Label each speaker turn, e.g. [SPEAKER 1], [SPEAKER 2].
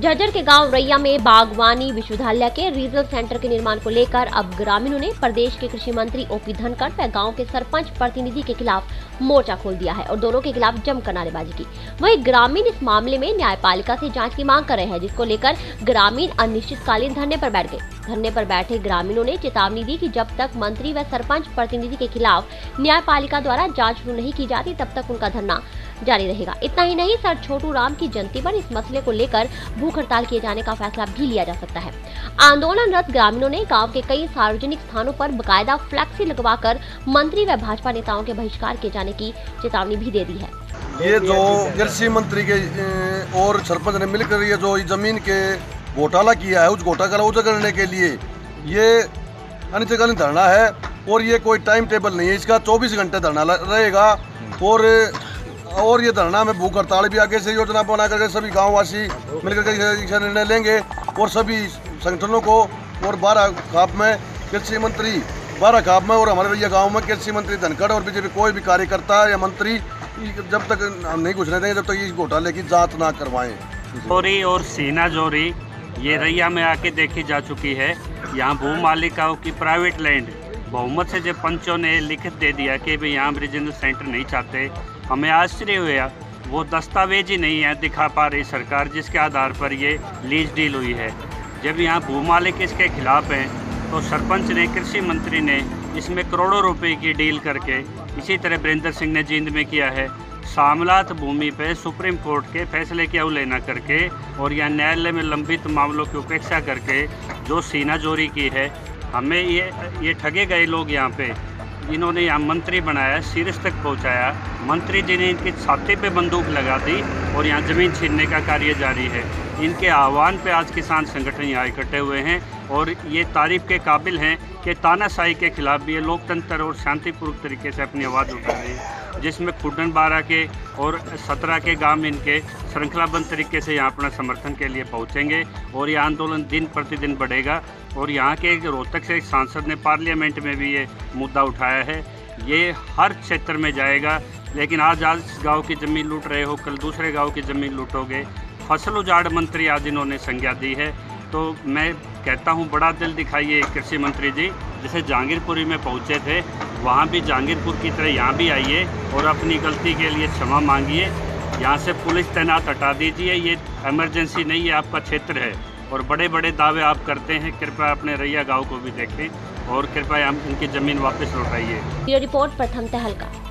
[SPEAKER 1] झज्जर के गाँव रैया में बागवानी विश्वविद्यालय के रीजनल सेंटर के निर्माण को लेकर अब ग्रामीणों ने प्रदेश के कृषि मंत्री ओपी धनखड़ व गाँव के सरपंच प्रतिनिधि के खिलाफ मोर्चा खोल दिया है और दोनों के खिलाफ जमकर नारेबाजी की। वहीं ग्रामीण इस मामले में न्यायपालिका से जाँच की मांग कर रहे हैं, जिसको लेकर ग्रामीण अनिश्चितकालीन धरने पर बैठ गए। धरने पर बैठे ग्रामीणों ने चेतावनी दी कि जब तक मंत्री व सरपंच प्रतिनिधि के खिलाफ न्यायपालिका द्वारा जाँच शुरू नहीं की जाती, तब तक उनका धरना जारी रहेगा। इतना ही नहीं, सर छोटू राम की जयंती पर इस मसले को लेकर भूख हड़ताल किए जाने का फैसला भी लिया जा सकता है। आंदोलनरत ग्रामीणों ने गाँव के कई सार्वजनिक स्थानों पर बकायदा फ्लैक्सी लगवाकर मंत्री व भाजपा नेताओं के बहिष्कार किए जाने की चेतावनी भी दे दी है।
[SPEAKER 2] ये जो कृषि मंत्री के और सरपंच ने मिलकर ये जो ज़मीन के घोटाला किया है, उस घोटाला उजागर करने के लिए, ये अनिश्चितकालीन धरना है और ये कोई टाइम टेबल नहीं है। इसका 24 घंटे धरना रहेगा और और ये धरना में भूख हड़ताल भी आगे से योजना बना करके सभी गाँववासी मिलकर के निर्णय लेंगे और सभी संगठनों को और बारह खाप में कृषि मंत्री बारह खाप में और हमारे भैया गाँव में कृषि मंत्री धनखड़ और बीजेपी कोई भी कार्यकर्ता या मंत्री जब तक हम नहीं घुसने देंगे जब तक इस घोटाले की जाँच ना करवाएँ।
[SPEAKER 3] चोरी और सीना जोरी ये रैया में आके देखी जा चुकी है। यहाँ भू मालिकाओं की प्राइवेट लैंड बहुमत से जब पंचों ने लिखित दे दिया कि भाई यहाँ रीजनल सेंटर नहीं चाहते। हमें आश्चर्य हुआ, वो दस्तावेज़ ही नहीं है दिखा पा रही सरकार जिसके आधार पर ये लीज डील हुई है। जब यहाँ भू मालिक इसके खिलाफ हैं तो सरपंच ने, कृषि मंत्री ने इसमें करोड़ों रुपए की डील करके, इसी तरह वीरेंद्र सिंह ने जींद में किया है। सामलात भूमि पर सुप्रीम कोर्ट के फैसले की अवलेना करके और यहाँ न्यायालय में लंबित मामलों की उपेक्षा करके जो सीना जोरी की है, हमें ये ये ठगे गए लोग यहाँ पे इन्होंने यहाँ मंत्री बनाया शीर्ष तक पहुँचाया। मंत्री जी ने इनकी छाती पे बंदूक लगा दी और यहाँ ज़मीन छीनने का कार्य जारी है। इनके आह्वान पे आज किसान संगठन यहाँ इकट्ठे हुए हैं और ये तारीफ़ के काबिल हैं कि तानाशाही के खिलाफ भी ये लोकतंत्र और शांतिपूर्वक तरीके से अपनी आवाज़ उठा रहे हैं। जिसमें खुडन बारह के और सत्रह के गाँव इनके श्रृंखलाबंद तरीके से यहाँ अपना समर्थन के लिए पहुँचेंगे और ये आंदोलन दिन प्रतिदिन बढ़ेगा और यहाँ के रोहतक से एक सांसद ने पार्लियामेंट में भी ये मुद्दा उठाया है। ये हर क्षेत्र में जाएगा, लेकिन आज आज गाँव की ज़मीन लूट रहे हो, कल दूसरे गाँव की ज़मीन लूटोगे। फ़सल उजाड़ मंत्री आज इन्होंने संज्ञा दी है। तो मैं कहता हूँ, बड़ा दिल दिखाइए कृषि मंत्री जी। जैसे जहांगीरपुरी में पहुँचे थे, वहाँ भी जहांगीरपुर की तरह यहाँ भी आइए और अपनी गलती के लिए क्षमा मांगिए। यहाँ से पुलिस तैनात हटा दीजिए, ये इमरजेंसी नहीं है आपका क्षेत्र है। और बड़े बड़े दावे आप करते हैं, कृपया अपने रैया गाँव को भी देखें और कृपया हम इनकी ज़मीन वापस लौटाइए।
[SPEAKER 1] ये रिपोर्ट, प्रथम तहलका।